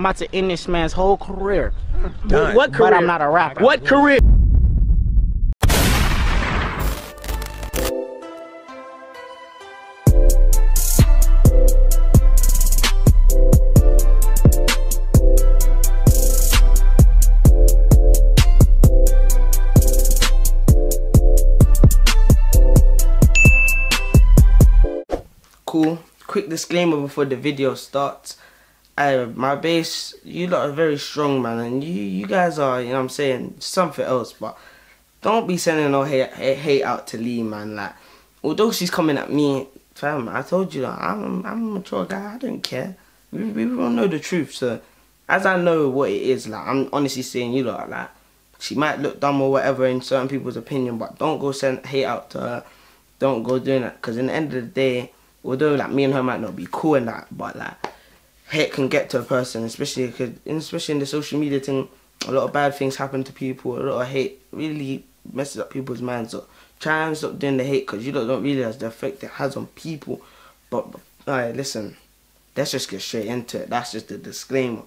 I'm about to end this man's whole career. Done. What career? But I'm not a rapper. What career? Cool. Quick disclaimer before the video starts. My base, you lot are very strong, man, and you you guys are, you know what I'm saying, something else, but don't be sending no hate, hate, hate out to Lee, man. Like, although she's coming at me, fam, I told you, like, I'm, I'm a mature guy, I don't care. We, we all know the truth, so as I know what it is, like, I'm honestly saying, you lot, like, she might look dumb or whatever in certain people's opinion, but don't go send hate out to her. Don't go doing that, because in the end of the day, although like me and her might not be cool and that, but like hate can get to a person, especially especially in the social media thing. A lot of bad things happen to people. A lot of hate really messes up people's minds. So try and stop doing the hate because you don't, don't realize the effect it has on people. But alright, listen, let's just get straight into it. That's just the disclaimer.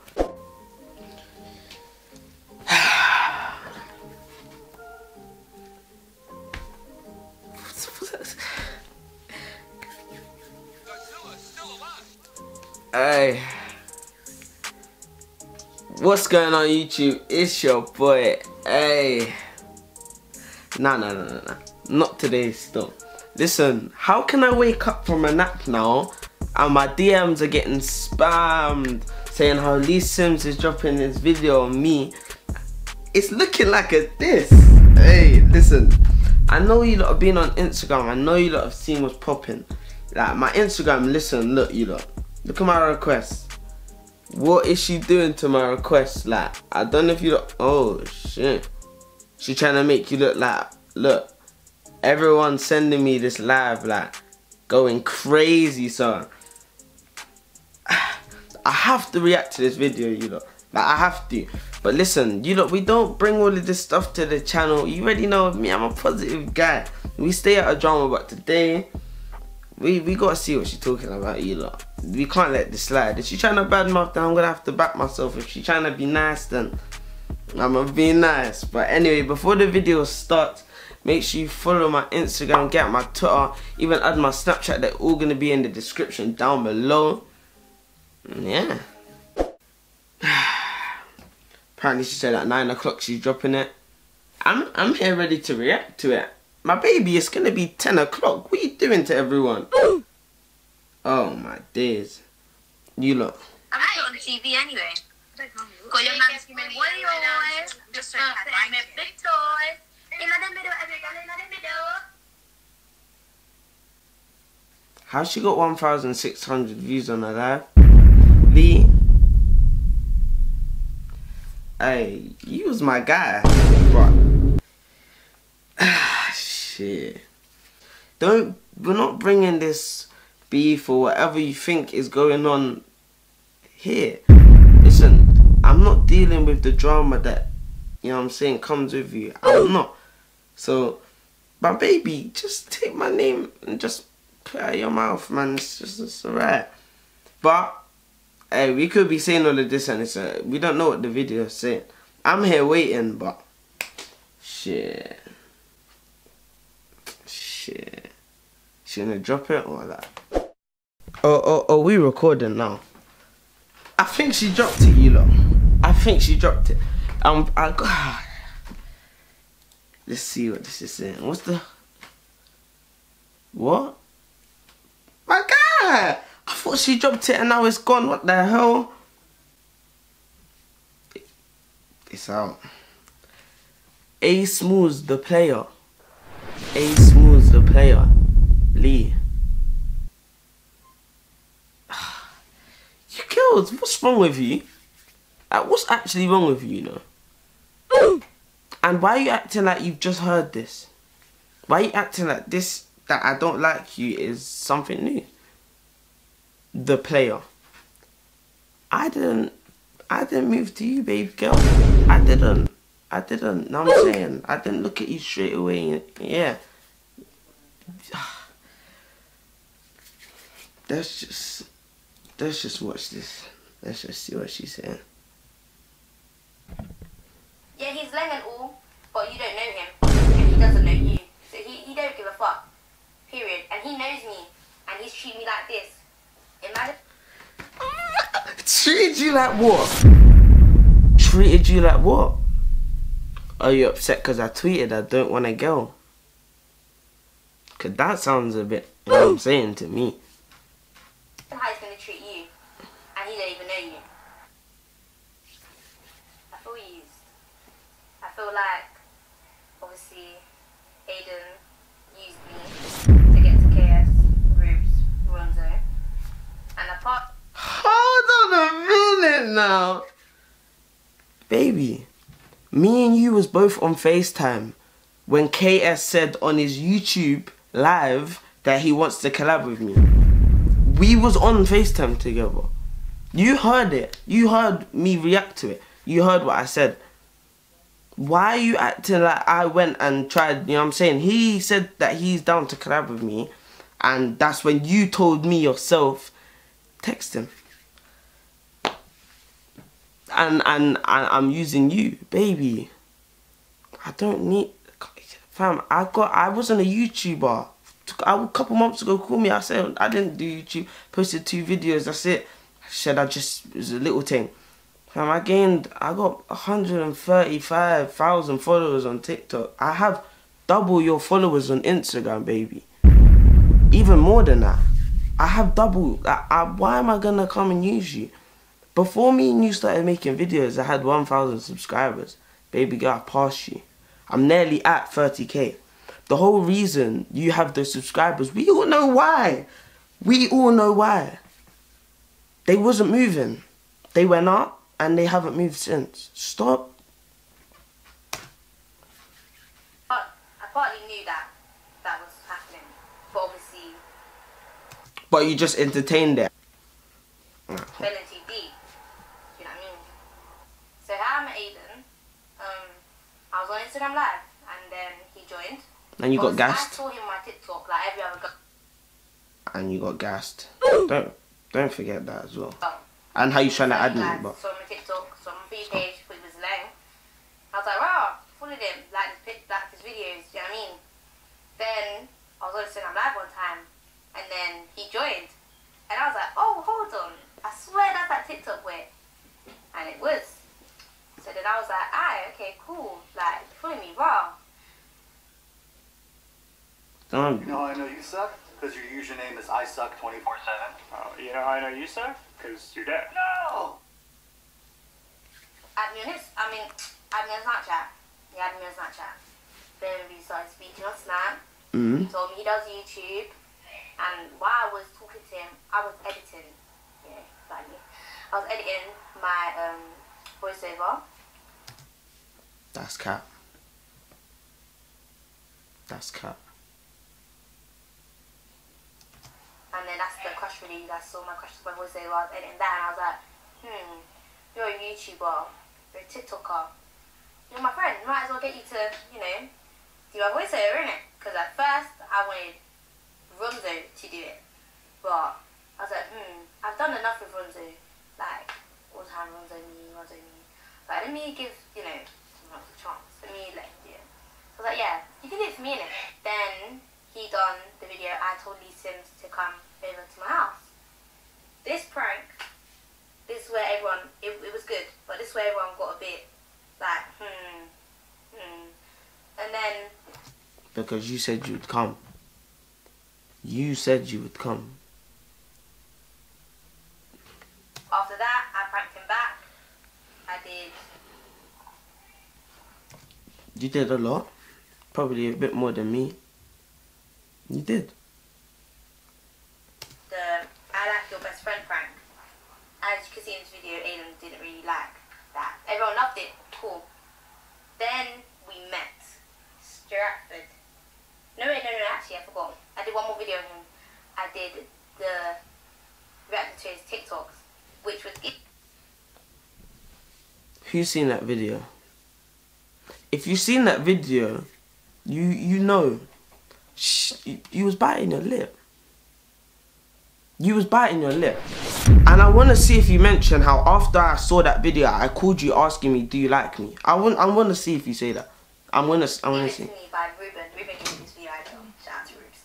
Hey. What's going on YouTube? It's your boy. Hey. Nah, nah, nah, nah, nah. Not today still. Listen, how can I wake up from a nap now and my DMs are getting spammed saying how Lee Simms is dropping this video on me? It's looking like a this. Hey, listen. I know you lot have been on Instagram. I know you lot have seen what's popping. Like my Instagram, listen, look, you lot. Look at my request. What is she doing to my request? Like, I don't know if you look. Oh, shit. She trying to make you look like, look. Everyone's sending me this live, like, going crazy, so. I have to react to this video, you know. Like, I have to. But listen, you know, we don't bring all of this stuff to the channel. You already know me, I'm a positive guy. We stay out of drama, but today, we we gotta see what she's talking about, you lot. We can't let this slide. If she's trying to badmouth, then I'm gonna have to back myself. If she's trying to be nice, then I'm gonna be nice. But anyway, before the video starts, make sure you follow my Instagram, get my Twitter, even add my Snapchat. They're all gonna be in the description down below. Mm, yeah. Apparently, she said at nine o'clock she's dropping it. I'm I'm here ready to react to it. My baby, it's gonna be 10 o'clock. What are you doing to everyone? oh my days. You look. I'm not on the TV anyway. Con los mames que me muevo, yo soy me pictures. Y no den video, everybody, no den video. How she got 1,600 views on her live? Lee. Hey, you was my guy. Shit. Don't, we're not bringing this beef or whatever you think is going on here. Listen, I'm not dealing with the drama that, you know I'm saying, comes with you. I'm not. So, my baby, just take my name and just put out your mouth, man. It's just, it's alright. But, hey, we could be saying all of this and it's, uh, we don't know what the video is saying. I'm here waiting, but, shit. Shit. She gonna drop it or that? Oh, oh, oh, we recording now. I think she dropped it, you lot. I think she dropped it. Um, I got. Let's see what this is saying. What's the? What? My God! I thought she dropped it and now it's gone. What the hell? It's out. A Smalls the player. A Smalls the player. Lee. You girls, what's wrong with you? Like, what's actually wrong with you, you know? and why are you acting like you've just heard this? Why are you acting like this that I don't like you is something new? The player. I didn't I didn't move to you, baby girl. I didn't. I didn't. Know what I'm saying? I didn't look at you straight away. Yeah. Let's just let's just watch this. Let's just see what she's saying. Yeah, he's lame and all, but you don't know him. And he doesn't know you. So he, he don't give a fuck. Period. And he knows me. And he's treating me like this. Imagine. Treated you like what? Treated you like what? Are you upset because I tweeted I don't want a girl? Cause that sounds a bit, you know what I'm saying to me. how he's going to treat you. And he don't even know you. I feel used. I feel like, obviously, Aiden used me to get to KS, Rubes, Ronzo. And apart Hold on a minute now. Baby, me and you was both on FaceTime when KS said on his YouTube live that he wants to collab with me. We was on FaceTime together. You heard it. You heard me react to it. You heard what I said. Why are you acting like I went and tried, you know what I'm saying? He said that he's down to collab with me and that's when you told me yourself text him. And, and and I'm using you, baby. I don't need fam. I got I wasn't a YouTuber. I, a couple months ago, call me. I said I didn't do YouTube. Posted two videos. That's it. I said I just it was a little thing. Fam, I gained. I got 135,000 followers on TikTok. I have double your followers on Instagram, baby. Even more than that. I have double. I, I, why am I gonna come and use you? Before me and you started making videos, I had 1,000 subscribers. Baby girl, I passed you. I'm nearly at 30k. The whole reason you have those subscribers, we all know why. We all know why. They wasn't moving. They went up and they haven't moved since. Stop. I partly knew that that was happening. But obviously, But you just entertained it in too deep. You know what I mean? So how I met Aiden, um, I was on Instagram Live, and then he joined. And you got gassed. I saw him on my TikTok like every other girl. And you got gassed. Don't don't forget that as well. Oh. And how you trying to add me, but him on TikTok, saw him on free page, thought he was lame. I was like, wow, followed him, like his, pic- like his videos, you know what I mean? Then I was on Instagram Live one time, and then he joined. And I was like, oh, hold on. I swear that's that TikTok way. And it was. So then I was like, aye, okay, cool. Like, follow me, wow. don't You know how I know you suck? Because your username is I suck 24 7. Oh, you know how I know you suck? Because you're dead. No! Add me on his, I mean, add me on Snapchat. He added me on Snapchat. Then we started speaking on Snap. mm He told me he does YouTube. And while I was talking to him, I was editing. Yeah, like me. I was editing my um, voiceover. That's cap. That's cap. And then that's the crush you guys saw my crush my voiceover. I was editing that. And I was like, hmm, you're a YouTuber. You're a TikToker. You're my friend. Might as well get you to, you know, do my voiceover, innit? Because at first, I wanted Ronzo to do it. But I was like, hmm, I've done enough with Ronzo. Like, all the time, Ronzo me, Ronzo me. Like, let me give, you know, else a chance. Let me. So I was like, yeah, you can do it for me, innit? Then he done the video. I told Lee Simms to come over to my house. This prank, this is where everyone, it, it was good, but this is where everyone got a bit like, hmm, hmm. And then Because you said you'd come. You said you would come. after that, I pranked him back. I did You did a lot. Probably a bit more than me. You did. the I like your best friend prank. As you can see in this video, Aiden didn't really like that. Everyone loved it. Cool. Then we met. Stratford. No, wait, no, no, actually, I forgot. I did one more video of him. I did the reacting to his TikToks, which was it. Who's seen that video? If you've seen that video, you you know, Shh, you, was biting your lip. You was biting your lip. And I want to see if you mention how after I saw that video, I called you asking me, "Do you like me?" I want, I want to see if you say that. I'm gonna, I want to see. me by Ruben. Ruben gave this video. Shout out to Rubes.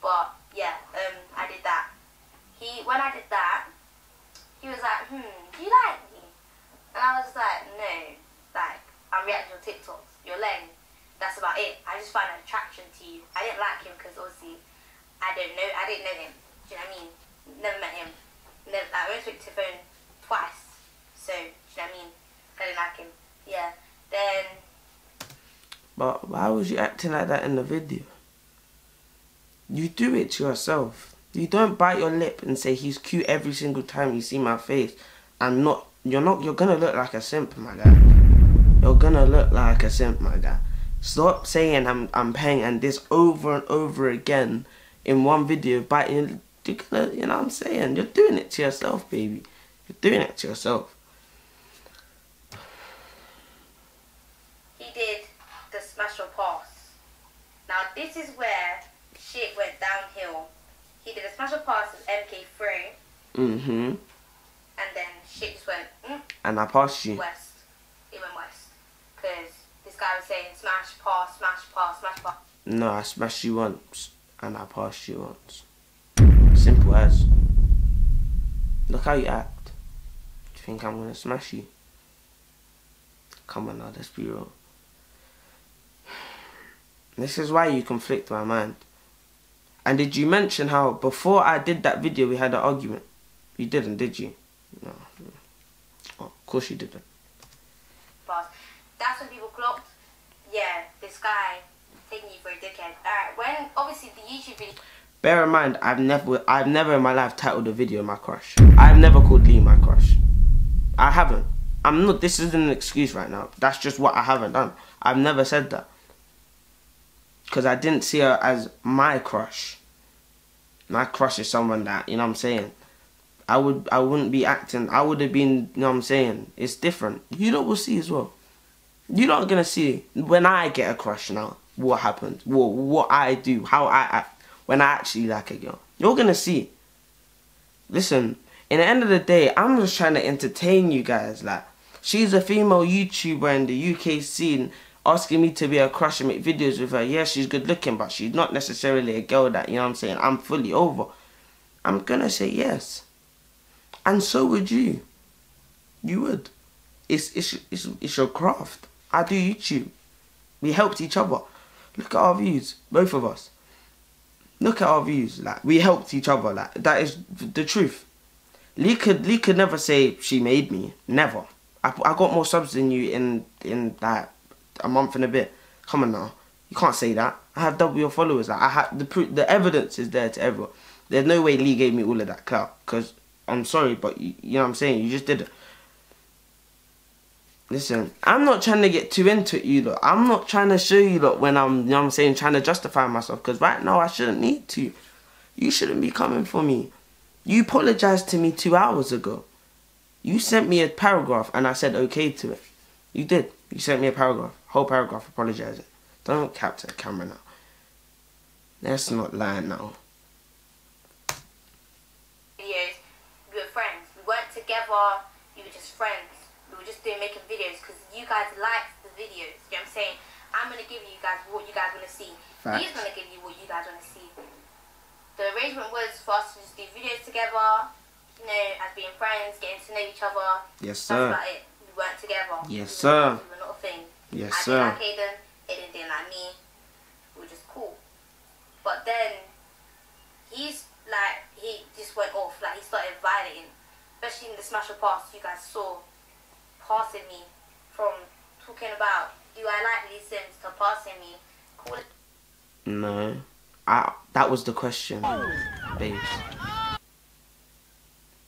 But yeah, um, I did that. He when I did that, he was like, "Hmm, do you like me?" And I was like, "No, like I'm reacting to TikToks. You're lame. That's about it. I just find an attraction to you. I didn't like him because obviously I don't know. I didn't know him. Do you know what I mean? Never met him. Never. Like, I went to the phone twice. So do you know what I mean? I didn't like him. Yeah. Then But why was you acting like that in the video? You do it to yourself. You don't bite your lip and say he's cute every single time you see my face. And not you're not you're gonna look like a simp, my guy. You're gonna look like a simp, my guy. Stop saying I'm I'm paying and this over and over again in one video but gonna you know what I'm saying? You're doing it to yourself, baby. You're doing it to yourself. he did the smash or pass. Now this is where shit went downhill. He did a smash or pass with MK3, Mm-hmm. and then shit just went mm, And I passed you. west. It went west. Because this guy was saying smash, pass, smash, pass, smash, pass. No, I smashed you once and I passed you once. Simple as. Look how you act. Do you think I'm gonna smash you? Come on now, let's be real. This is why you conflict my mind. And did you mention how before I did that video we had an argument? You didn't, did you? No. Oh, of course you didn't. pass. That's when people clocked, yeah, this guy taking you for a dickhead. Alright, when obviously the YouTube video Bear in mind, I've never, I've never in my life titled a video my crush. I've never called Lee my crush. I haven't. I'm not. This isn't an excuse right now. That's just what I haven't done. I've never said that because I didn't see her as my crush. My crush is someone that you know what I'm saying. I would, I wouldn't be acting. I would have been. You know what I'm saying. It's different. You lot will see as well. You're not gonna see when I get a crush now. What happens? What what I do? How I act when I actually like a girl. You're gonna see. Listen, in the end of the day, I'm just trying to entertain you guys. Like, she's a female YouTuber in the UK scene, asking me to be a crush and make videos with her. Yeah, she's good looking, but she's not necessarily a girl that you know what I'm saying. I'm fully over. I'm gonna say yes, and so would you. You would. It's it's it's, it's your craft. I do YouTube. We helped each other. Look at our views, both of us. Look at our views. Like we helped each other. Like that is the truth. Lee could Lee could never say she made me. Never. I, I got more subs than you in in that a month and a bit. Come on now. You can't say that. I have double your followers. Like, I have the proof. The evidence is there to everyone. There's no way Lee gave me all of that clout. Cause I'm sorry, but you, you know what I'm saying. You just did it. Listen, I'm not trying to get too into it, you lot. I'm not trying to show you lot when I'm, you know I'm saying, trying to justify myself. Because right now, I shouldn't need to. You shouldn't be coming for me. You apologized to me two hours ago. You sent me a paragraph and I said okay to it. You did. You sent me a paragraph. Whole paragraph apologizing. Don't capture the camera now. Let's not lie now. videos, we were friends. We weren't together, we were just friends. We were just doing making videos because you guys like the videos. You know what I'm saying? I'm gonna give you guys what you guys wanna see. Facts. He's gonna give you what you guys wanna see. The arrangement was for us to just do videos together, you know, as being friends, getting to know each other. Yes, That's sir. about it. We weren't together. Yes, we sir. We were not a thing. Yes, I sir. didn't like Aiden, Aiden didn't like me. We were just cool. But then he's like he just went off, like he started violating. Especially in the smash or pass you guys saw passing me from talking about do I like Lee Simms to passing me. It No. I that was the question. Babes.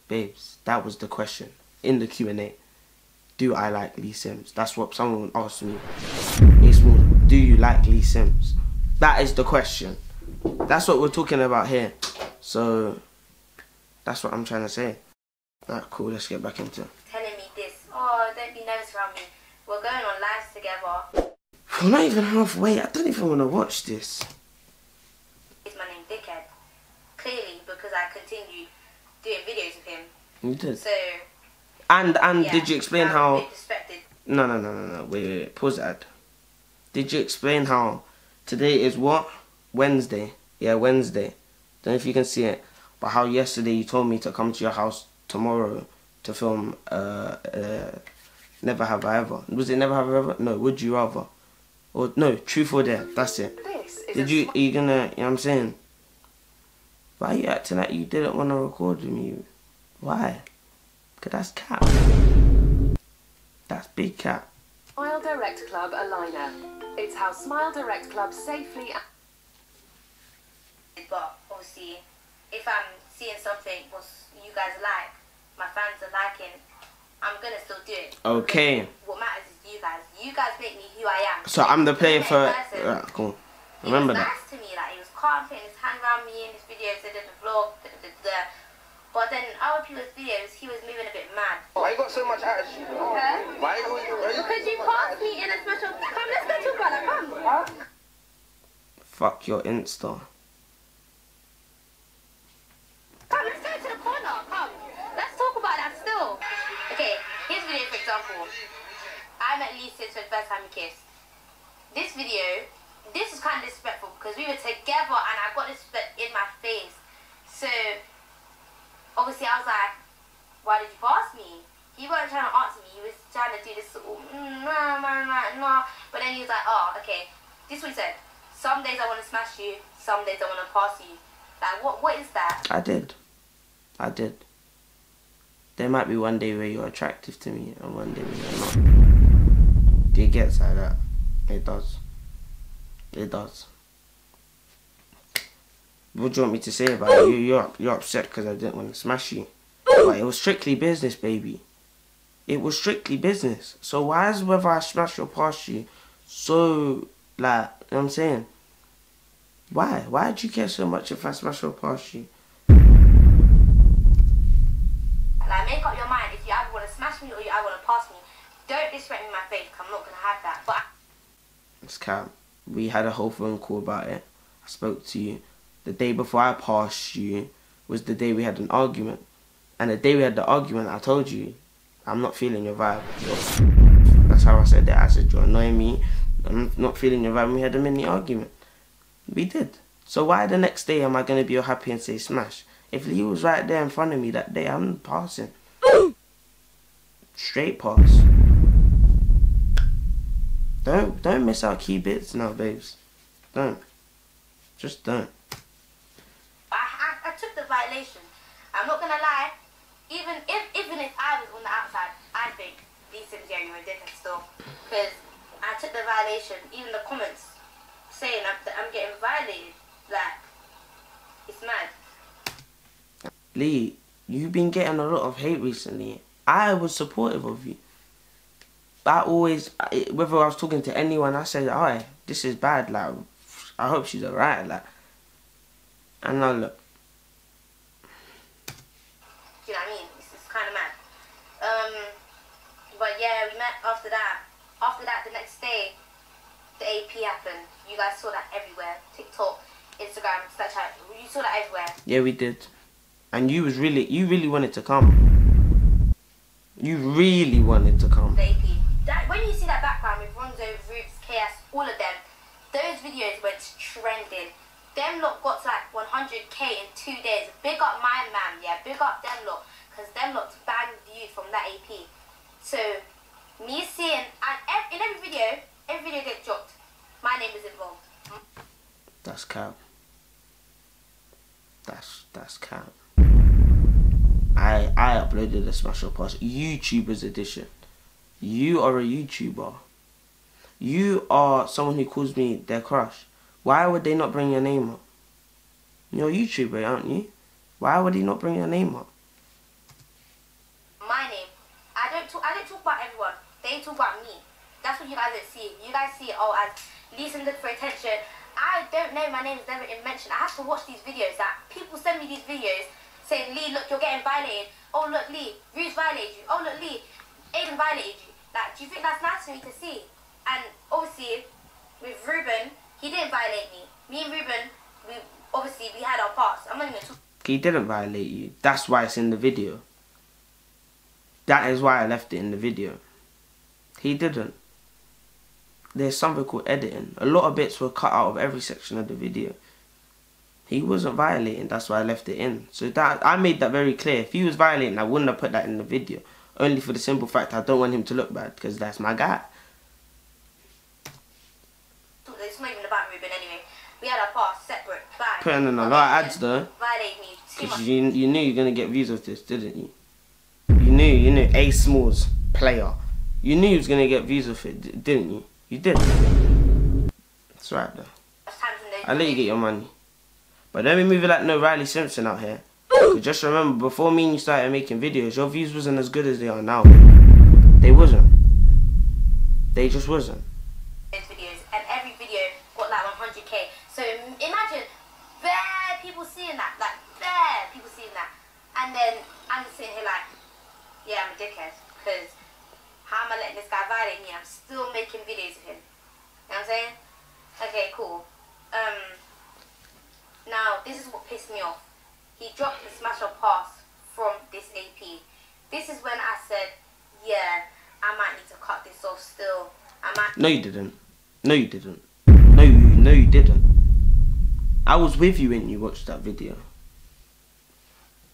Babes, that was the question in the Q&A. Do I like Lee Simms? That's what someone asked me. It's more, do you like Lee Simms? That is the question. That's what we're talking about here. So that's what I'm trying to say. Alright, cool, let's get back into it. telling me this. Oh, don't be nervous around me. We're going on lives together. We're not even halfway. I don't even want to watch this. Is my name Dickhead? Clearly because I continued doing videos with him. You did. So And and yeah, did you explain how? No, no, no, no, no. Wait, wait, wait. Pause that. Did you explain how today is what? Wednesday. Yeah, Wednesday. Don't know if you can see it, but how yesterday you told me to come to your house tomorrow to film uh, uh Never Have I Ever. Was it Never Have I Ever? No, Would You Rather? Or no, Truth or Dare. That's it. This Did a you? Are you gonna? You know what I'm saying? Why are you acting like you didn't want to record with me? Why? Cause that's cap. That's big cap. Smile Direct Club aligner. It's how Smile Direct Club safely. But obviously, if I'm seeing something what you guys like, my fans are liking, I'm gonna still do it. Okay. What matters is you guys. You guys make me who I am. So I'm the player for. you're a person, Right, cool. He Remember was that. nice to me, like he was calm, putting his hand around me in his videos, did the vlog, da, da, da, da. But then other people's videos, he was moving a bit mad. Why you got so much attitude? Why you, why you Because you passed me in a special. Come, let's go talk about that. Come. Fuck your Insta. Come, let's go to the corner. Come. Let's talk about that still. Example. I met Lee since the first time we kissed. This video, this is kind of disrespectful because we were together and I got this in my face. So, obviously, I was like, why did you pass me? He wasn't trying to answer me. He was trying to do this, mm, nah. But then he was like, oh, okay. This is what he said. Some days I want to smash you. Some days I want to pass you. Like, what? What is that? I did. I did. There might be one day where you're attractive to me and one day where you're not. It gets like that. It does. It does. What do you want me to say about? You, you're, you're upset because I didn't want to smash you. But it was strictly business, baby. It was strictly business. So why is whether I smash or pass you so, like, you know what I'm saying? Why? Why did you care so much if I smash or pass you? Like, make up your mind if you either want to smash me or you either want to pass me. Don't disrespect me my. 'cause I'm not gonna have that. But It's cap. We had a whole phone call about it. I spoke to you. The day before I passed you was the day we had an argument. And the day we had the argument, I told you, I'm not feeling your vibe. That's how I said that. I said, you're annoying me. I'm not feeling your vibe. We had a mini argument. We did. So why the next day am I going to be all happy and say smash? If Lee was right there in front of me that day, I'm passing. Straight pass. Don't don't miss out key bits now, babes. Don't. Just don't. I, I, I took the violation. I'm not gonna lie. Even if even if I was on the outside, I think these things are you different still. Because I took the violation. Even the comments saying I'm, that I'm getting violated. Like it's mad. Lee, you've been getting a lot of hate recently. I was supportive of you. I always, whether I was talking to anyone, I said, "Alright, this is bad. Like, I hope she's alright." Like, and now look, Do you know what I mean? It's, it's kind of mad. Um, but yeah, we met after that. After that, the next day, the AP happened. You guys saw that everywhere. TikTok, Instagram, Snapchat. You saw that everywhere. yeah, we did, and you was really, you really wanted to come. You really wanted to come. The AP. That, when you see that background with Ronzo, Roots, KS, all of them, those videos went trending. Them lot got to like 100k in two days. Big up my man, yeah. Big up them lot, cause them lot banged views from that AP. So me seeing and ev- in every video, every video get dropped. My name is involved. That's cap. That's that's cap. I I uploaded a special pass YouTubers edition. You are a YouTuber. You are someone who calls me their crush. Why would they not bring your name up? You're a YouTuber, aren't you? Why would he not bring your name up? my name. I don't talk. I don't talk about everyone. They talk about me. That's what you guys don't see. You guys see it all as Leeson look for attention. I don't know. My name is never in mention. I have to watch these videos. That people send me these videos saying, Lee, look, you're getting violated. Oh, look, Lee, Ruth violated you. Oh, look, Lee, Aiden violated you. Like, do you think that's nice for me to see? And obviously, with Ruben, he didn't violate me. Me and Ruben, we obviously we had our parts. I'm not even talking. He didn't violate you. That's why it's in the video. That is why I left it in the video. He didn't. There's something called editing. A lot of bits were cut out of every section of the video. He wasn't violating, that's why I left it in. So that I made that very clear. If he was violating, I wouldn't have put that in the video. Only for the simple fact I don't want him to look bad, because that's my guy. It's not even about Ruben anyway. We had our past separate. Bye. Putting in a lot of ads though. Me Because you, you knew you were going to get views of this, didn't you? You knew, you knew. A Smalls, player. You knew you was going to get views of it, didn't you? You did. That's right though. Times in those I'll let you get your money. But don't be moving like no Riley Simpson out here. just remember, before me and you started making videos, your views wasn't as good as they are now. They wasn't. They just wasn't. videos, and every video got like 100k. So imagine bare people seeing that, like bare people seeing that, and then I'm just sitting here like, yeah, I'm a dickhead because how am I letting this guy violate me? I'm still making videos of him. You know what I'm saying? Okay, cool. Um, now this is what pissed me off. He dropped the smash or pass from this AP. This is when I said, yeah, I might need to cut this off still. I might No, you didn't. No, you didn't. No, you, no, you didn't. I was with you when you watched that video.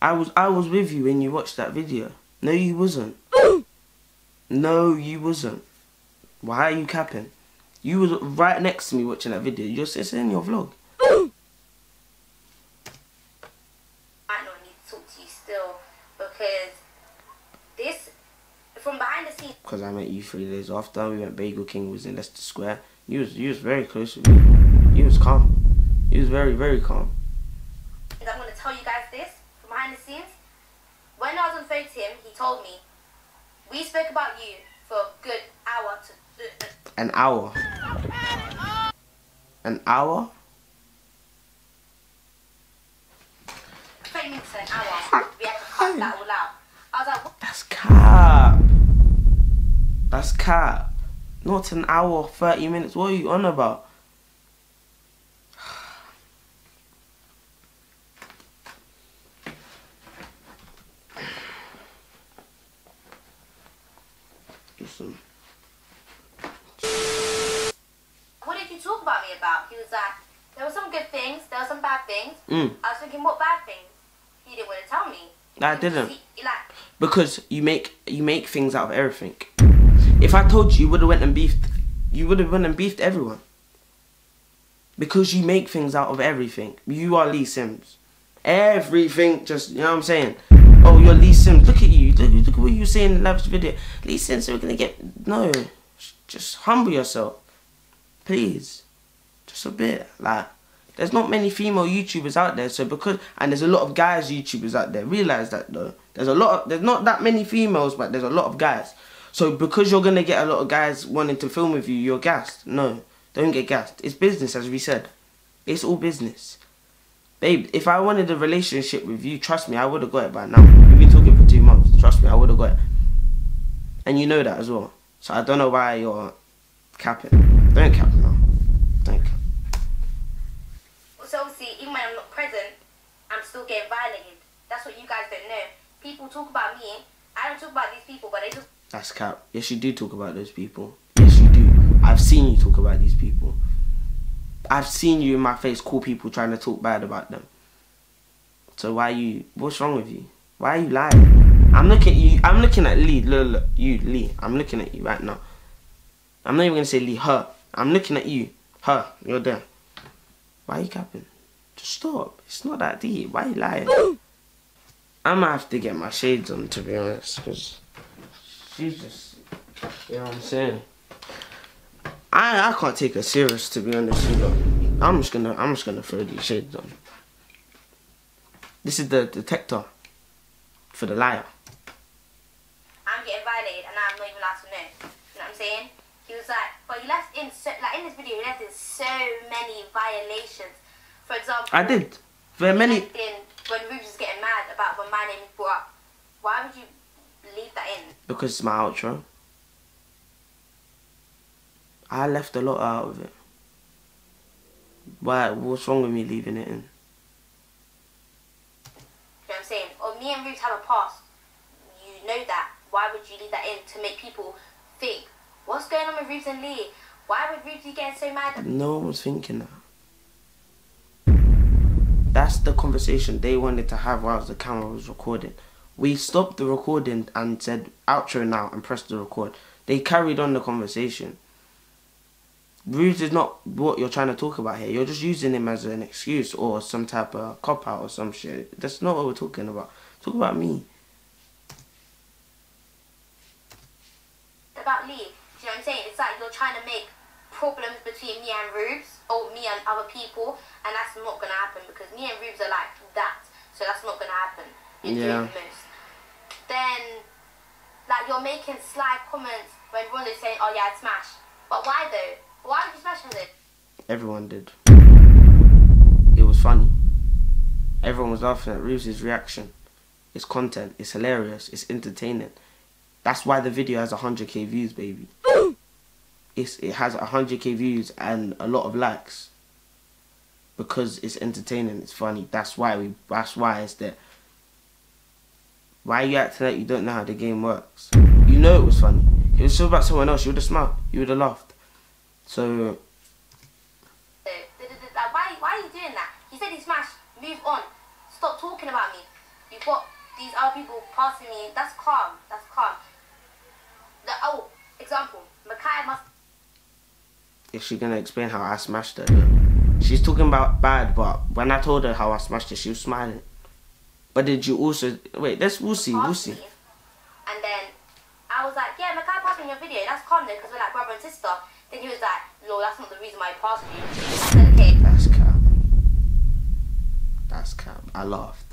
I was, I was with you when you watched that video. No, you wasn't. no, you wasn't. Why are you capping? You was right next to me watching that video. You're sitting in your vlog. might not need to talk to you still because this from behind the scenes Because I met you three days after. We went Bagel King. Was in Leicester Square. He was, you was very close with me. He was calm. He was very, very calm. And I'm gonna tell you guys this from behind the scenes. When I was on phone to him, he told me we spoke about you for a good hour to An hour. An hour? 20 minutes to an hour. We had to cut that all out. I was like, what? That's cap. That's cap. Not an hour, 30 minutes. What are you on about? Listen. what did you talk about me about? He was like, there were some good things, there were some bad things. Mm. I was thinking, what bad things? He didn't want to tell me. I didn't. He, like, Because you make you make things out of everything. If I told you, you would have went and beefed. You would have went and beefed everyone. Because you make things out of everything. You are Lee Simms. Everything, just you know what I'm saying. Oh, you're Lee Simms. Look at you. Look, look at what you saying in the last video. Lee Simms, we're gonna get no. Just humble yourself, please. Just a bit. Like, there's not many female YouTubers out there. So because and there's a lot of guys YouTubers out there. Realize that though. There's a lot. Of, there's not that many females, but there's a lot of guys. So because you're gonna get a lot of guys wanting to film with you, you're gassed. No, don't get gassed. It's business, as we said. It's all business. Babe, if I wanted a relationship with you, trust me, I would have got it by now. We've been talking for two months. Trust me, I would have got it. And you know that as well. So I don't know why you're capping. Don't cap now. Don't cap. So obviously, even when I'm not present, I'm still getting violated. That's what you guys don't know. People talk about me. I don't talk about these people, but they talk That's cap. Yes, you do talk about those people. Yes, you do. I've seen you talk about these people. I've seen you in my face call people trying to talk bad about them. So why you? What's wrong with you? Why are you lying? I'm looking at you. I'm looking at Lee. Look, look, you, Lee. I'm looking at you right now. I'm not even gonna say Lee. Her. I'm looking at you. Her. You're there. Why are you capping? Just stop. It's not that deep. Why are you lying? I'm gonna have to get my shades on to be honest, because she's just. You know what I'm saying? I I can't take her serious to be honest. You know, I'm just gonna I'm just gonna throw these shades on. This is the detector for the liar. I'm getting violated and I'm not even allowed to know. You know what I'm saying? He was like, but he left in so, like in this video, he left in so many violations. For example, I did. Very many. in when Rubes was getting mad about when my name is brought up. Why would you leave that in? Because it's my outro. I left a lot out of it. Why? What's wrong with me leaving it in? You know what I'm saying? Or me and Ruth have a past. You know that. why would you leave that in to make people think, what's going on with Ruth and Lee? Why would Ruth be getting so mad? No one was thinking that. That's the conversation they wanted to have whilst the camera was recording. We stopped the recording and said outro now and pressed the record. They carried on the conversation. Rubes is not what you're trying to talk about here. You're just using him as an excuse or some type of cop out or some shit. That's not what we're talking about. Talk about me. about Lee. Do you know what I'm saying? It's like you're trying to make problems between me and Rubes or me and other people, and that's not gonna happen because me and Rubes are like that. So that's not gonna happen. You're Yeah. Then, like you're making sly comments when Ronda's saying, "Oh yeah, I'd smash," but why though? Why would you smash though? Everyone did. It was funny. Everyone was laughing at Reeves' reaction. It's content. It's hilarious. It's entertaining. That's why the video has 100k views, baby. It's, it has 100k views and a lot of likes. Because it's entertaining. It's funny. That's why we. That's why it's there. Why are you acting like you don't know how the game works? You know it was funny. If it was so about someone else, you would have smiled. You would have laughed. So why, why are you doing that? He said he smashed. Move on. Stop talking about me. You've got these other people passing me. That's calm. That's calm. The, oh, example. Makai must. is she gonna explain how I smashed her? She's talking about bad, but when I told her how I smashed her, she was smiling. But did you also wait? Let's we'll see, we'll see. And then I was like, yeah, Makai passed me your video. That's calm though, because we're like brother and sister. Then he was like, no, that's not the reason why I passed said, okay. That's cap. That's cap. I laughed.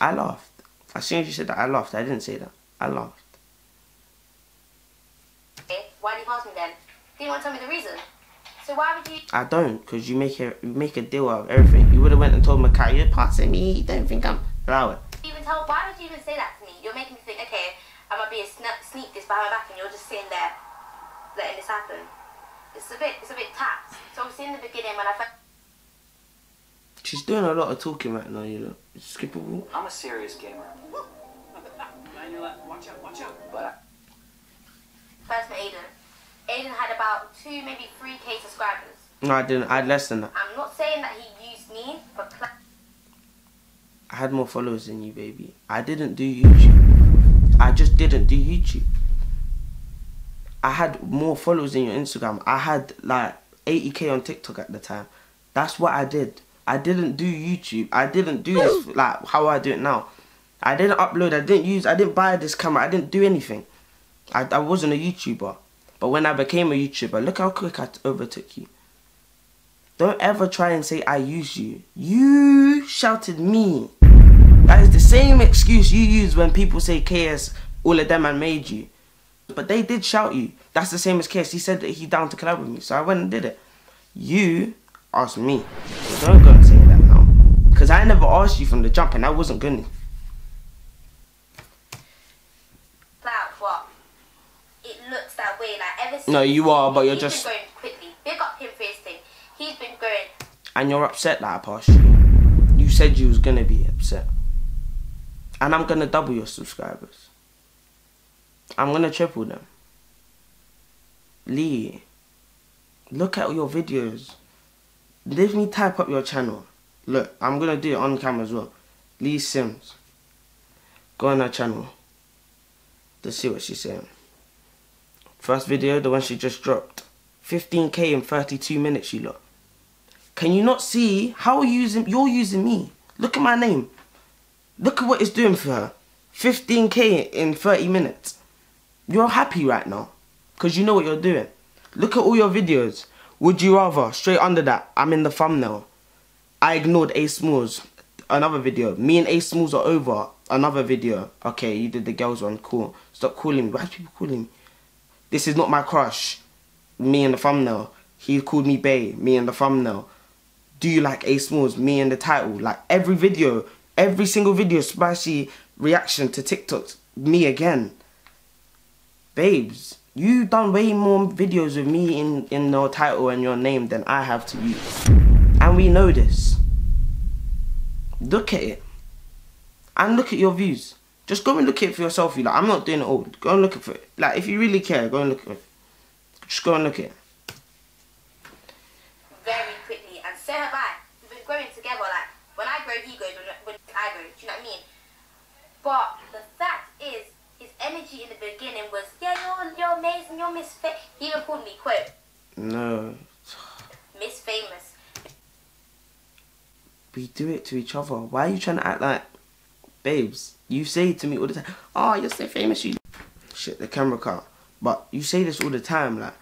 I laughed. As soon as you said that, I laughed. I didn't say that. I laughed. okay. Why did he pass me then? Didn't want to tell me the reason. So why would you? I don't, cause you make a you make a deal out of everything. You would have went and told Makai, you're passing me. You don't think I'm allow it. even tell? Why would you even say that to me? You're making me think, okay, I'm gonna be a sna- sneak this behind my back, and you're just sitting there letting this happen. It's a bit, it's a bit taxed. So obviously in the beginning when I first She's doing a lot of talking right now. You know, it's skippable. I'm a serious gamer. watch out, watch out. But first met Aiden, Aiden had about two, maybe three K subscribers. No, I didn't. I had less than that. I'm not saying that he used me for pla- I had more followers than you, baby. I didn't do YouTube. I just didn't do YouTube. I had more followers than your Instagram. I had like 80k on TikTok at the time. That's what I did. I didn't do YouTube. I didn't do this like how I do it now. I didn't upload. I didn't use. I didn't buy this camera. I didn't do anything. I, I wasn't a YouTuber. But when I became a YouTuber, look how quick I overtook you. Don't ever try and say I used you. You shouted me. That is the same excuse you use when people say KS, all of them and made you. But they did shout you. That's the same as KS. He said that he down to collab with me. So I went and did it. You asked me. So don't go and say that now. Because I never asked you from the jump and I wasn't gonna. clout, but it looks that way. Like ever since No, you are, but you're he's just- been going quickly. Big up him for his thing. He's been going. And you're upset that I passed you. You said you was gonna be upset. And I'm gonna double your subscribers. I'm gonna triple them. Lee, look at your videos. Let me type up your channel. Look, I'm gonna do it on camera as well. Lee Simms. Go on her channel. Let's see what she's saying. First video, the one she just dropped. 15k in 32 minutes, you lot. Can you not see how you using you're using me? Look at my name. Look at what it's doing for her. 15k in 30 minutes. You're happy right now. Because you know what you're doing. Look at all your videos. Would you rather? Straight under that, I'm in the thumbnail. I ignored Ace Smalls. Another video. Me and Ace Smalls are over. Another video. Okay, you did the girls one. Cool. Stop calling me. Why do people calling me? This is not my crush. Me in the thumbnail. He called me Bay. Me in the thumbnail. Do you like Ace Smalls? Me in the title. Like every video, every single video, spicy reaction to TikTok. Me again. Babes, you done way more videos with me in, in your title and your name than I have to you. And we know this. Look at it. And look at your views. Just go and look at it for yourself. You like, I'm not doing it all. Go and look at it. Like, if you really care, go and look at it. Just go and look at it. very quickly, and so have I. We've been growing together. Like when I grow, he grows. When, I grow, do you know what I mean? But the fact is, his energy in the beginning was, yeah, you're you're amazing, you're Miss Fa He even called me quote No. Miss Famous. We do it to each other. Why are you trying to act like babes? You say to me all the time, oh, you're so famous. You shit the camera cut. But you say this all the time, like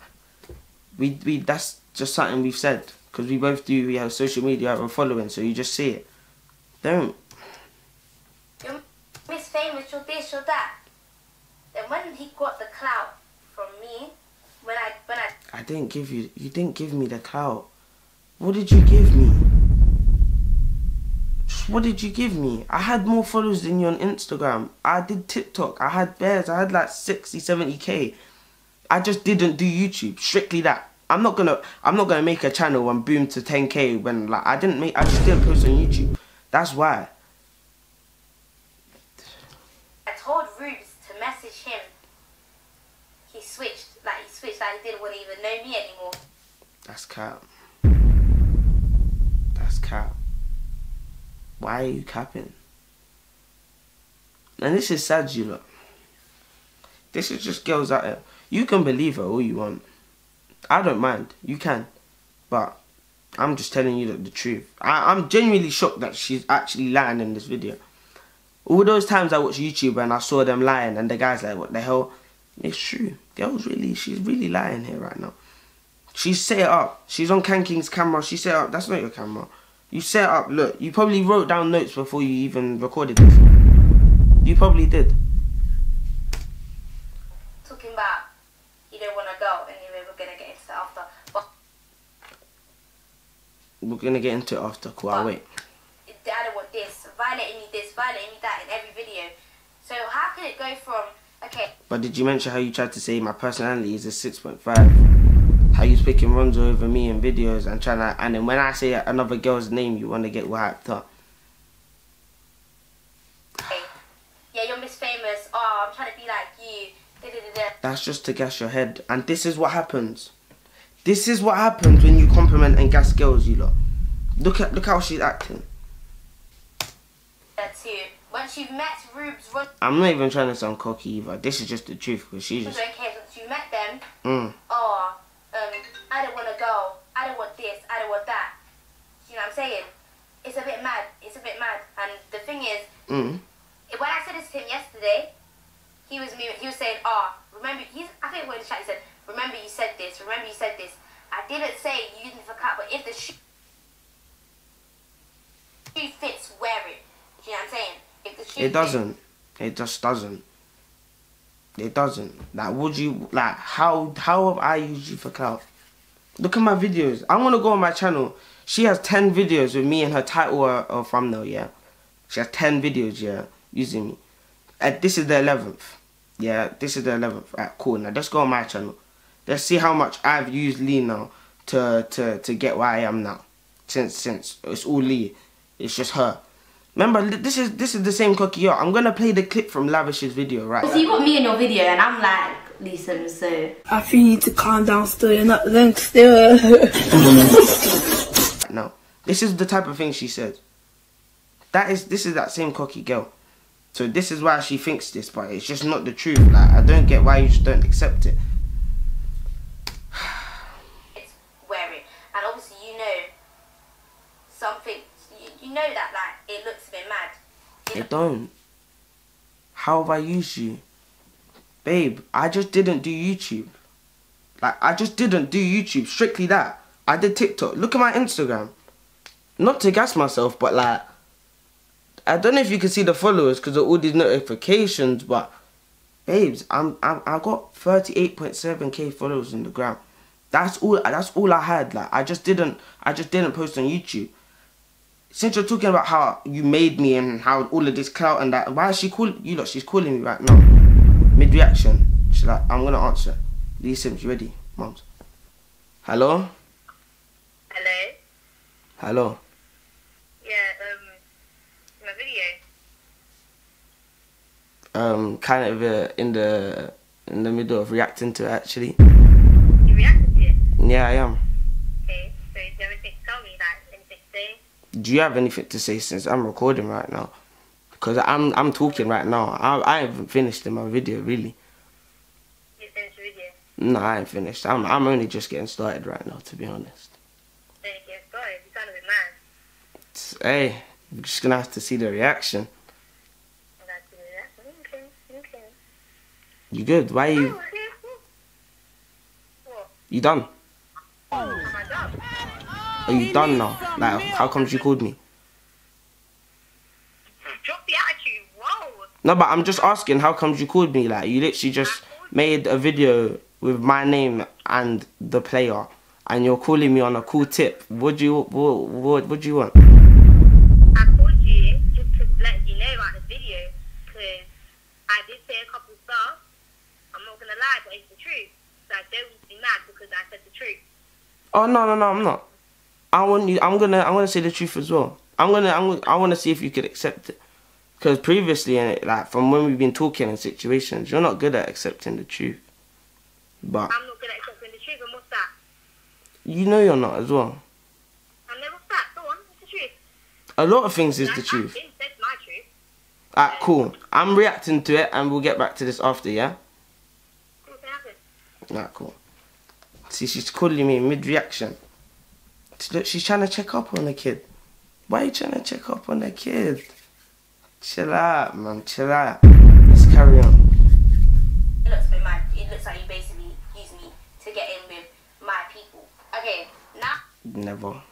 we we that's just something we've said because we both do. We have social media, we have a following, so you just see it. Don't. You're Miss Famous, you're this, you're that. Then when he got the clout from me, when I when I I didn't give you. You didn't give me the clout. What did you give me? What did you give me? I had more followers than you on Instagram. I did TikTok. I had bears. I had like 60, 70k. I just didn't do YouTube. Strictly that. I'm not gonna. I'm not gonna make a channel and boom to 10k when like I didn't make. I just didn't post on YouTube. That's why. I told Rubes to message him, he switched. Like he switched. Like he didn't want to even know me anymore. That's cap. That's cap. Why are you capping? And this is sad, you lot. This is just girls out there. You can believe her all you want. I don't mind. You can. But I'm just telling you the, truth. I, I'm genuinely shocked that she's actually lying in this video. All those times I watched YouTube and I saw them lying and the guy's like, what the hell? It's true. Girl's really, she's really lying here right now. She set up. She's on Can King's camera. She set up. That's not your camera. You set up. Look, you probably wrote down notes before you even recorded this. You probably did. Talking about you don't want to go. Anyway, we're gonna get into after. But We're gonna get into it after. Cool, I'll wait. I don't want this, violating me this, violating me that in every video. So how can it go from okay? But did you mention how you tried to say my personality is a 6.5? How you speaking Ronzo over me in videos and trying to, and then when I say another girl's name, you want to get hyped up. Yeah, you're Miss Famous. Oh, I'm trying to be like you. Da, da, da, da. That's just to gas your head. And this is what happens. This is what happens when you compliment and gas girls, you lot. Look at look how she's acting. That too. Once you've met Rubes, I'm not even trying to sound cocky either. This is just the truth because she's just. okay. Once you met them, Mm. oh, I don't want to go. I don't want this. I don't want that. You know what I'm saying? It's a bit mad. It's a bit mad. And the thing is, Mm. when I said this to him yesterday, he was he was saying, "Oh, remember?" He's I think when the chat he said, "Remember you said this. Remember you said this." I didn't say you didn't fuck up, but if the shoe shoe fits, wear it. Do you know what I'm saying? If the shoe It doesn't. It just doesn't. It doesn't. Like, would you like how how have I used you for clout? Look at my videos. I want to go on my channel. She has ten videos with me and her title or, or thumbnail. Yeah, she has ten videos. Yeah, using me. And this is the eleventh. Yeah, this is the eleventh. Right, cool. Now let's go on my channel. Let's see how much I've used Lee now to to to get where I am now. Since since it's all Lee, it's just her. Remember, this is this is the same cookie. yo. I'm gonna play the clip from Lavish's video right. So you got me in your video, and I'm like, listen, so I feel you need to calm down still. You're not them still. no. This is the type of thing she said. That is this is that same cocky girl. So this is why she thinks this, but it's just not the truth. Like I don't get why you just don't accept it. it's wear it. And obviously, you know something. You, you know that like it looks a bit mad. You It don't. How have I used you? Babe, I just didn't do YouTube. Like I just didn't do YouTube. Strictly that. I did TikTok. Look at my Instagram. Not to gas myself, but like I don't know if you can see the followers because of all these notifications, but babes, I'm, I'm I got 38.7k followers in the ground. That's all. That's all I had. Like I just didn't. I just didn't post on YouTube. Since you're talking about how you made me and how all of this clout and that, why is she calling you? Look, she's calling me right now. Mid reaction. She's like, I'm gonna answer. Lee Simms, you ready, mums? Hello. Hello. Hello. Yeah. Um. My video. um, kind of uh, in the in the middle of reacting to it actually. You reacted to it? Yeah, I am. Okay. So, do you have anything to tell me? Like, anything to say? Do you have anything to say since I'm recording right now? Because I'm I'm talking right now. I I haven't finished in my video really. You finished the video? No, I ain't finished. I'm I'm only just getting started right now, to be honest. Then get started. You sound mad. It's- hey, we're just gonna have to see the reaction. I got to do that. Okay. Okay. You good? Why are you oh, What? you done? Am I done? Are you done now? Like, how comes you called me? Drop the attitude. Whoa. No, but I'm just asking, how comes you called me? Like, you literally just made a video with my name and the player, and you're calling me on a cool tip. What do you what what, what do you want? I called you just to let you know about the video because I did say a couple stuff. I'm not gonna lie, but it's the truth. So I don't be mad because I said the truth. Oh no no no, I'm not. I want you. I'm gonna I'm gonna say the truth as well. I'm gonna I'm I want to see if you could accept it. Because previously, in it, like from when we've been talking in situations, you're not good at accepting the truth. But I'm not gonna accept the truth, and what's that? you know you're not as well. And then what's that? Go on, what's the truth? A lot of things is the truth. happened, That's my truth. Alright, cool. I'm reacting to it, and we'll get back to this after, yeah. Alright, cool. See, she's calling me mid-reaction. Look, she's trying to check up on the kid. Why are you trying to check up on the kid? Chill out, man. Chill out. Let's carry on. It looks a bit mad. It looks like you basically use me to get in with my people. Okay, now Never.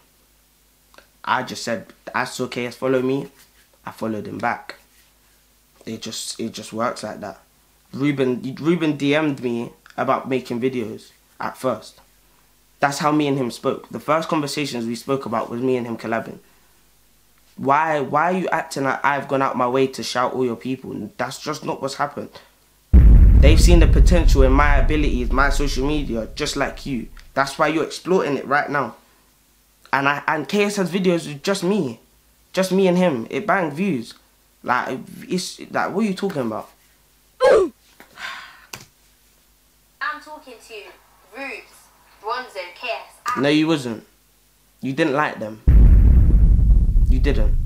I just said, that's okay. Follow me. I followed him back. It just, it just works like that. Ruben, Ruben DM'd me about making videos at first. That's how me and him spoke. The first conversations we spoke about was me and him collabing. Why, why are you acting like I've gone out my way to shout all your people? That's just not what's happened. They've seen the potential in my abilities, my social media, just like you. That's why you're exploiting it right now. And I and KS has videos with just me, just me and him. It banged views. Like it's like what are you talking about? I'm talking to Rubes, Bronzo, KS. No, you wasn't. You didn't like them. Didn't.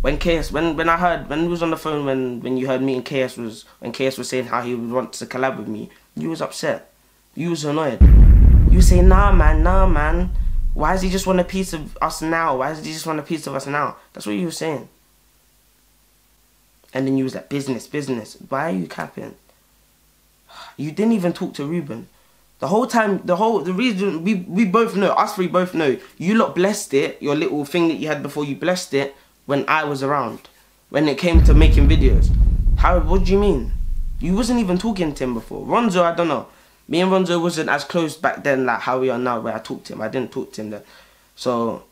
When KS, when when I heard when we was on the phone when when you heard me and KS was when KS was saying how he would want to collab with me, you was upset. You was annoyed. You say nah man, nah man. Why does he just want a piece of us now? Why does he just want a piece of us now? That's what you were saying. And then you was like business, business. Why are you capping? You didn't even talk to Ruben. The whole time, the whole, the reason we we both know, us three both know, you lot blessed it, your little thing that you had before you blessed it when I was around, when it came to making videos. How? What do you mean? You wasn't even talking to him before. Ronzo, I don't know. Me and Ronzo wasn't as close back then, like how we are now, where I talked to him. I didn't talk to him then. So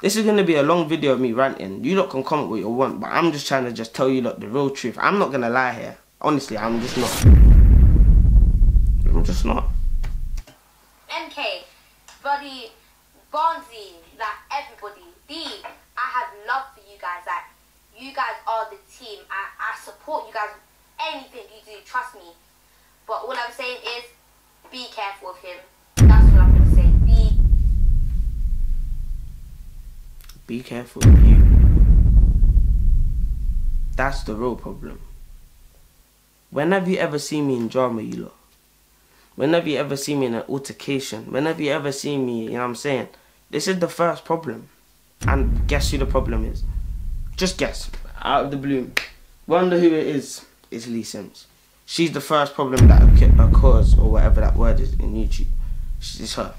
this is gonna be a long video of me ranting. You lot can comment what you want, but I'm just trying to just tell you lot the real truth. I'm not gonna lie here. Honestly, I'm just not. I'm just not. MK, Buddy, Bonzi, like everybody. D, I have love for you guys. Like, you guys are the team. I, I support you guys anything you do. Trust me. But all I'm saying is, be careful of him. That's what I'm gonna say. Be Be careful of you. That's the real problem. When have you ever seen me in drama, you lot? Whenever you ever see me in an altercation, whenever you ever see me, you know what I'm saying? This is the first problem. And guess who the problem is? Just guess. Out of the blue. Wonder who it is. It's Lee Simms. She's the first problem that occ- occurs, or whatever that word is in YouTube. It's her.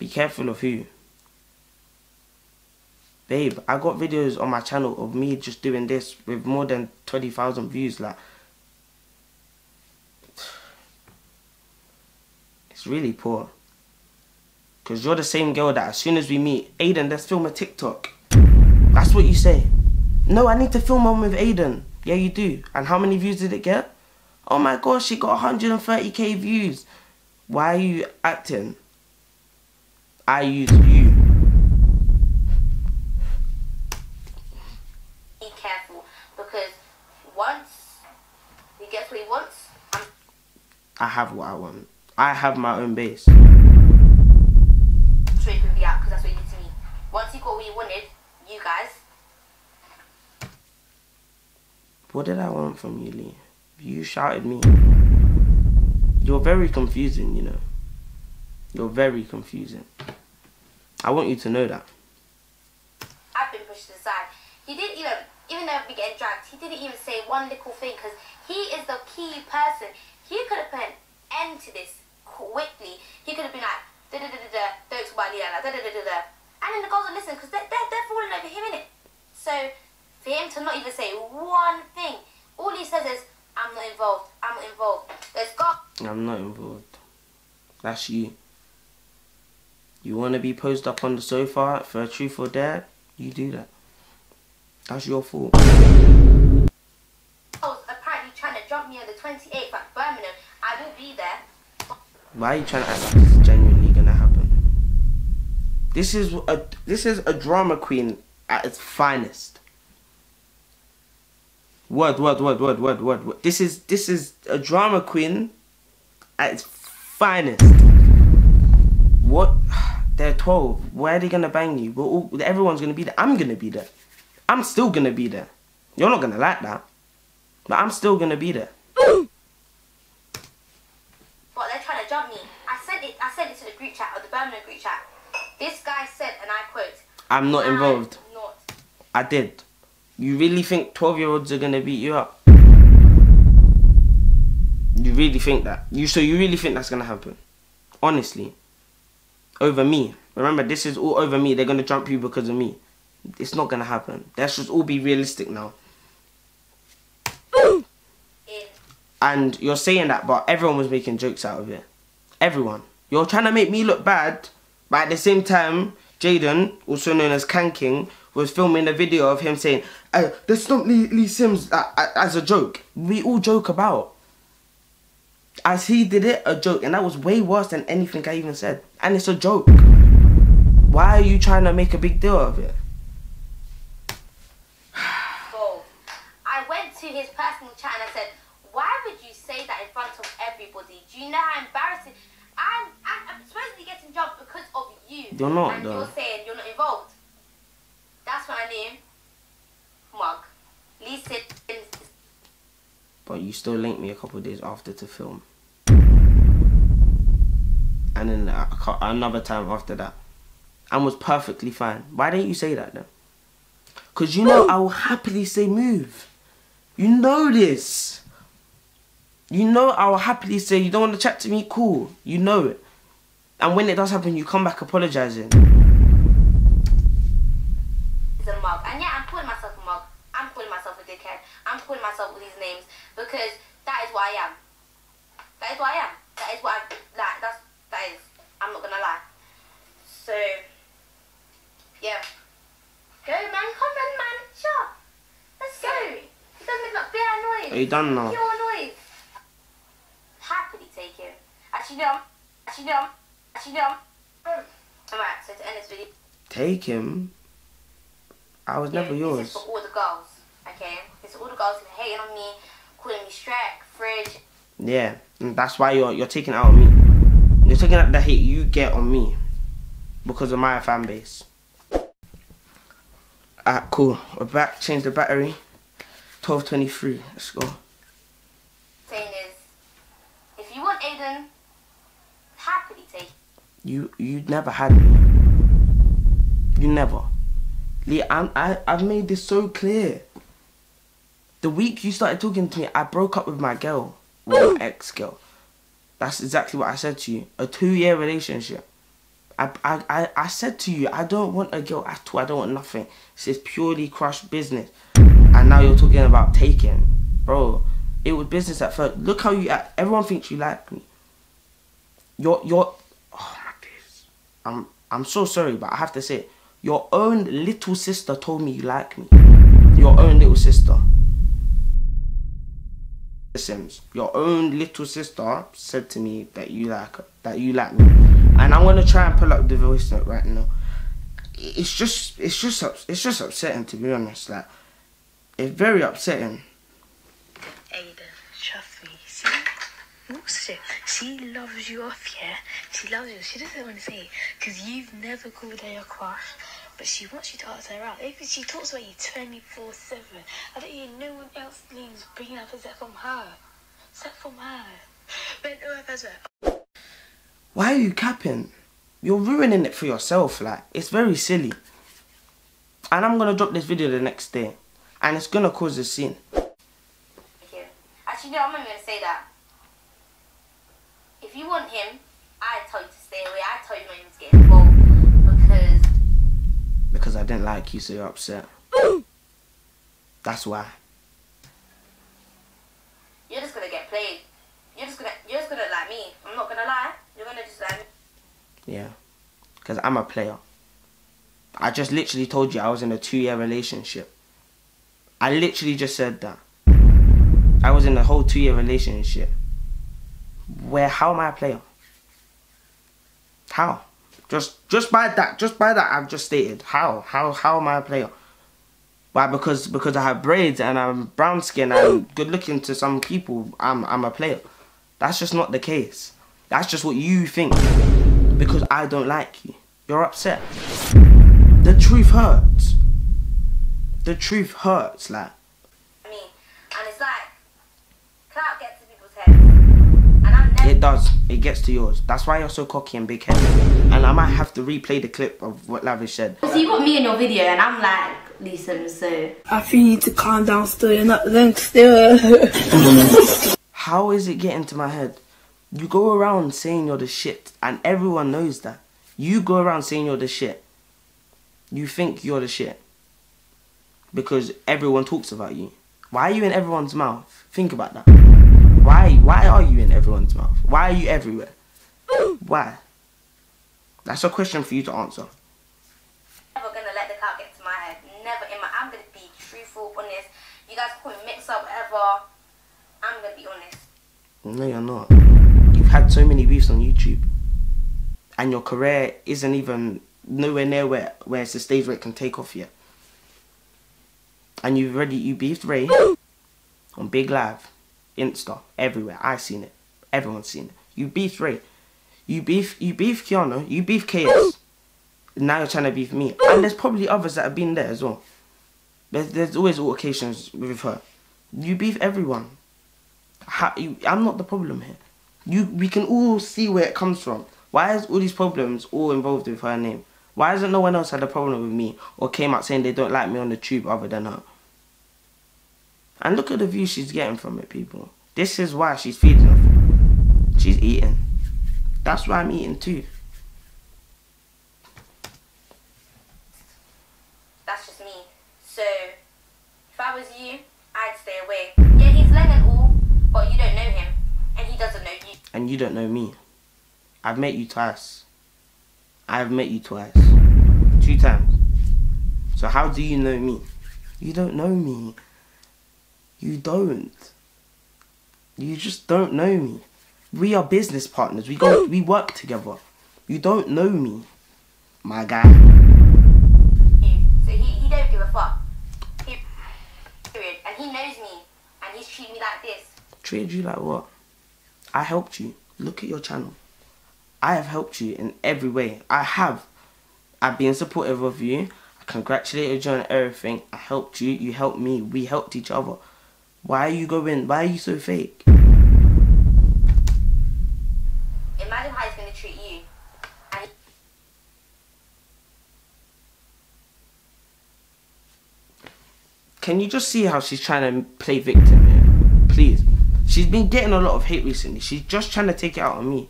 Be careful of who. Babe, I got videos on my channel of me just doing this with more than 20,000 views. Like, it's really poor. Because you're the same girl that as soon as we meet, Aiden, let's film a TikTok. That's what you say. No, I need to film one with Aiden. Yeah, you do. And how many views did it get? Oh my gosh, she got 130k views. Why are you acting? I use you. be careful because once he gets what he wants, I'm I have what I want. I have my own base. sure he can be out because that's what he did to me. Once he got what he wanted, you guys, What did I want from you, Lee? You shouted me. You're very confusing, you know. You're very confusing. I want you to know that. I've been pushed aside. He didn't even, even though we getting dragged, he didn't even say one little thing because he is the key person. He could have put an end to this quickly. He could have been like, da da da da da, don't talk about Leanna, da da da da da. And then the girls will listen because they're, they're, they're falling over him, innit? So, for him to not even say one thing, all he says is, I'm not involved, I'm not involved. There's got I'm not involved. That's you. You want to be posed up on the sofa for a truth or dare? You do that. That's your fault. girls apparently trying to jump me on the 28th Why are you trying to act like this is genuinely gonna happen? This is a this is a drama queen at its finest. What what what what what what word. This is this is a drama queen at its finest. What? They're twelve. Where are they gonna bang you? We're everyone's gonna be there. I'm gonna be there. I'm still gonna be there. You're not gonna like that, but I'm still gonna be there. But they're trying to jump me. I sent it. I sent it to the group chat or the Birmingham group chat. This guy said, and I quote, I'm not involved. Not. I did. You really think 12 year olds are gonna beat you up? You really think that? You so you really think that's gonna happen? Honestly. Over me. Remember this is all over me. They're gonna jump you because of me. It's not gonna happen. Let's just all be realistic now. And you're saying that but everyone was making jokes out of it. Everyone. You're trying to make me look bad, but at the same time, Jaden, also known as Can King, was filming a video of him saying, uh, "Let's stop Lee, Lee Simms uh, uh, as a joke." We all joke about. As he did it, a joke, and that was way worse than anything I even said. And it's a joke. Why are you trying to make a big deal of it? I went to his personal chat and I said, "Why would you say that in front of everybody? Do you know how embarrassing? I'm, I'm, I'm supposedly getting jumped because of you. You're not, and though. you're saying you're not involved. That's when I knew. Mug. Lee said, But you still linked me a couple of days after to film. And then a cou- another time after that. And was perfectly fine. Why didn't you say that then? Because you know I will happily say move. You know this. You know I will happily say you don't want to chat to me, cool. You know it. And when it does happen, you come back apologizing. is a mug. And yeah, I'm calling myself a mug. I'm calling myself a dickhead. I'm calling myself all these names because that is what I am. That is what I am. That is what I like. That's that is. I'm not gonna lie. So yeah, go man, come on man, sure. Let's go. It doesn't make like bare noise. Are you done now? Pure noise. Happily take him. Actually no. Actually no. Actually no. Mm. Alright, so to end this video. Take him. I was never Yeah, yours. This is for all the girls, okay? It's all the girls who are hating on me, calling me Shrek, Fridge. Yeah, and that's why you're you're taking it out on me. You're taking out the hate you get on me because of my fan base. Alright, cool. We're back. Change the battery. Twelve twenty three. Let's go. Saying is, if you want Aiden, happily take him. You you never had me. You never. Lee, I'm, I I've made this so clear. The week you started talking to me, I broke up with my girl, with my ex girl. That's exactly what I said to you. A two year relationship. I, I, I, I said to you, I don't want a girl at all. I don't want nothing. This is purely crush business. And now you're talking about taking. Bro, it was business at first. Look how you act. Everyone thinks you like me. You're, you're. I'm, I'm so sorry, but I have to say, it. your own little sister told me you like me. Your own little sister. Simms, your own little sister said to me that you like her, that you like me, and I'm gonna try and pull up the voice note right now. It's just, it's just, it's just upsetting to be honest. Like, it's very upsetting. Aiden, trust me. Bullshit. She loves you off, yeah? She loves you. She doesn't want to say it because you've never called her your crush. But she wants you to ask her out. If she talks about you 24 7, I don't hear no one else names bringing up except from her. Except from her. But no Why are you capping? You're ruining it for yourself. Like it's very silly. And I'm gonna drop this video the next day, and it's gonna cause a scene. Thank you. Actually, no, I'm not even gonna say that. If you want him, I tell you to stay away. I tell you not even to get involved because Because I didn't like you, so you're upset. That's why. you're just gonna get played. You're just gonna, you're just gonna like me. I'm not gonna lie. You're gonna just like me. Yeah. Because I'm a player. I just literally told you I was in a two year relationship. I literally just said that. I was in a whole two year relationship. Where, how am I a player? How? Just, just by that, just by that I've just stated. How? How, how am I a player? Why? Because, because I have braids and I'm brown skin and good looking to some people, I'm, I'm a player. That's just not the case. That's just what you think because I don't like you. You're upset. The truth hurts. The truth hurts, like. me. And it's like, clout gets to people's heads. And I'm never. It does. It gets to yours. That's why you're so cocky and big headed. And I might have to replay the clip of what Lavish said. So you got me in your video, and I'm like, listen, so. I think you need to calm down still. You're not then still. How is it getting to my head? You go around saying you're the shit, and everyone knows that. You go around saying you're the shit. You think you're the shit. Because everyone talks about you. Why are you in everyone's mouth? Think about that. Why? Why are you in everyone's mouth? Why are you everywhere? Why? That's a question for you to answer. never gonna let the clout get to my head. Never in my. I'm gonna be truthful, honest. You guys call me mix up, whatever. I'm gonna be honest. No, you're not. You've had so many beefs on YouTube, and your career isn't even nowhere near where where it's the stage where it can take off yet. And you've already you beefed Ray on Big Live, Insta, everywhere. I've seen it. Everyone's seen it. You beef Ray. You beef you beef Kiana. You beef KS. Now you're trying to beef me. And there's probably others that have been there as well. There's there's always altercations with her. You beef everyone. How, you, I'm not the problem here. You, we can all see where it comes from. Why is all these problems all involved with her name? Why hasn't no one else had a problem with me or came out saying they don't like me on the tube other than her? And look at the view she's getting from it, people. This is why she's feeding off. She's eating. That's why I'm eating too. That's just me. So, if I was you, I'd stay away. Yeah, he's and all, but you don't know him, and he doesn't know you. And you don't know me. I've met you twice. I've met you twice. Two times. So how do you know me? You don't know me. You don't. You just don't know me. We are business partners. We go we work together. You don't know me. My guy. So he, he don't give a fuck. He, period. And he knows me, and he's treating me like this. Treated you like what? I helped you. Look at your channel. I have helped you in every way. I have. I've been supportive of you. I congratulated you on everything. I helped you. You helped me. We helped each other. Why are you going? Why are you so fake? Imagine how he's gonna treat you. And Can you just see how she's trying to play victim here? Please. She's been getting a lot of hate recently. She's just trying to take it out on me.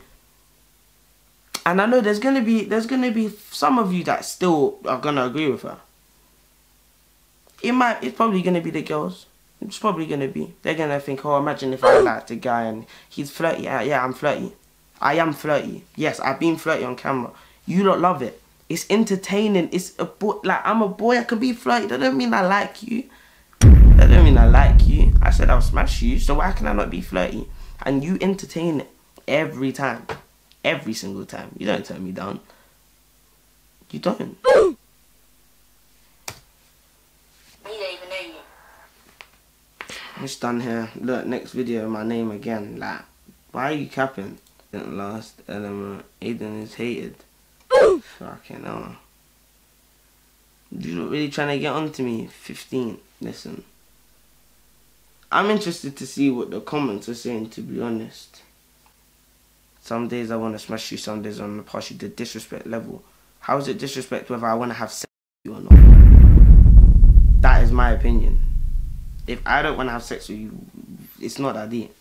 And I know there's gonna be there's gonna be some of you that still are gonna agree with her. It might it's probably gonna be the girls. It's probably gonna be. They're gonna think, oh imagine if I liked a guy and he's flirty. Yeah, yeah, I'm flirty. I am flirty. Yes, I've been flirty on camera. You don't love it. It's entertaining. It's a boy like I'm a boy, I can be flirty. That don't mean I like you. That don't mean I like you. I said I'll smash you, so why can I not be flirty? And you entertain it every time. Every single time. You don't turn me down. You don't. he don't even know you. It's done here. Look, next video, my name again. Like, Why are you capping? Didn't last element. Aiden is hated. Fucking hell. You're not really trying to get onto me. 15. Listen. I'm interested to see what the comments are saying, to be honest. Some days I want to smash you, some days I want to pass you the disrespect level. How is it disrespect whether I want to have sex with you or not? That is my opinion. If I don't want to have sex with you, it's not that deep.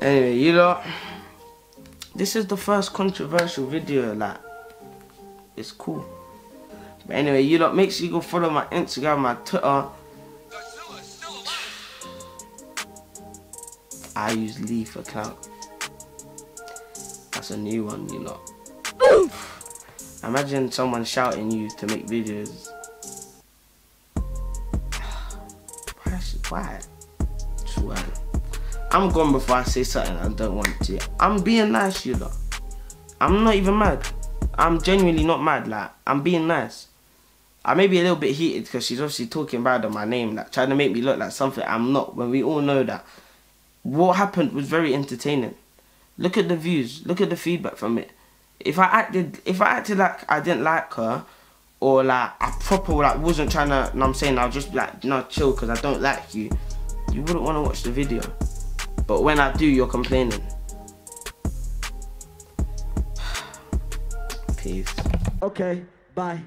Anyway, you know, this is the first controversial video, like, it's cool. But anyway, you lot, make sure you go follow my Instagram, my Twitter. I use Lee for clout. That's a new one, you lot. Imagine someone shouting you to make videos. Why? Why? I'm gone before I say something I don't want to. I'm being nice, you lot. I'm not even mad. I'm genuinely not mad. Like I'm being nice. I may be a little bit heated because she's obviously talking bad on my name, like trying to make me look like something I'm not. When we all know that what happened was very entertaining. Look at the views. Look at the feedback from it. If I acted, if I acted like I didn't like her, or like I proper like wasn't trying to, I'm saying I'll just like no chill because I don't like you. You wouldn't want to watch the video. But when I do, you're complaining. Peace. Okay, bye.